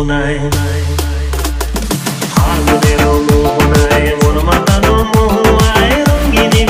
মোহনায় হার মনের মোহনায় মন মাতানো মোহনায় রঙ্গিনী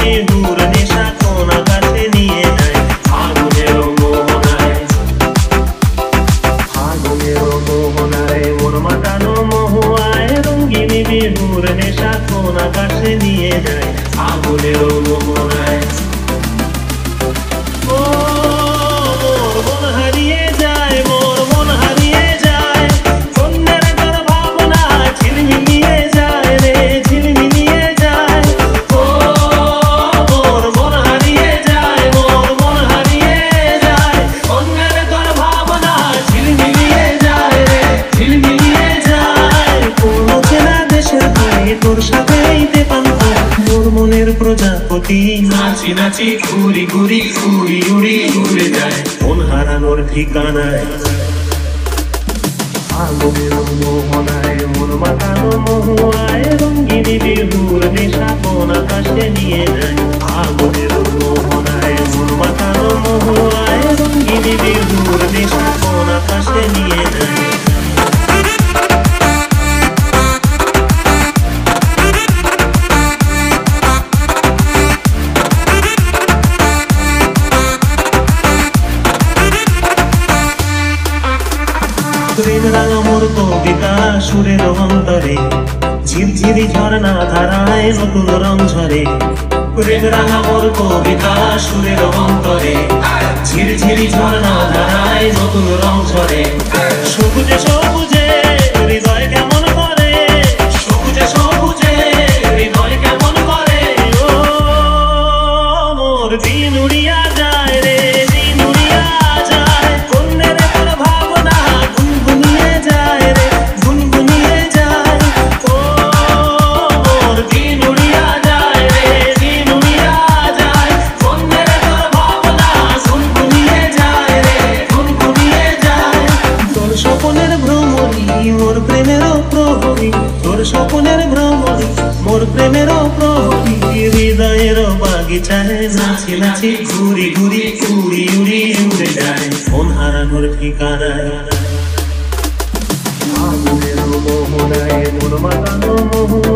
নাচি নাচি নাচি ঘুরি ঘুরি ঘুরি উড়ি যায়। হারানোর ঠিকানায়। মোহনায় রাঙা মোর কবিতা সুরের অন্তরে। ঝিরঝিরি ঝর্ণা ধারায় নতুন রং ঝরে। প্রেম রাঙা মোর কবিতা সুরের অন্তরে। ঝিরঝিরি ঝর্ণা ধারায় নতুন রং ঝরে। প্রেমের ভ্রমণী, মোর প্রেমের প্রহরী, হৃদয়ের বাগিচায় নাচি নাচি ঘুরি ঘুরি, উড়ি উড়ি উড়ে যায়, মন হারানোর ঠিকানায়। মোহনায় মোর মাতানো মোহন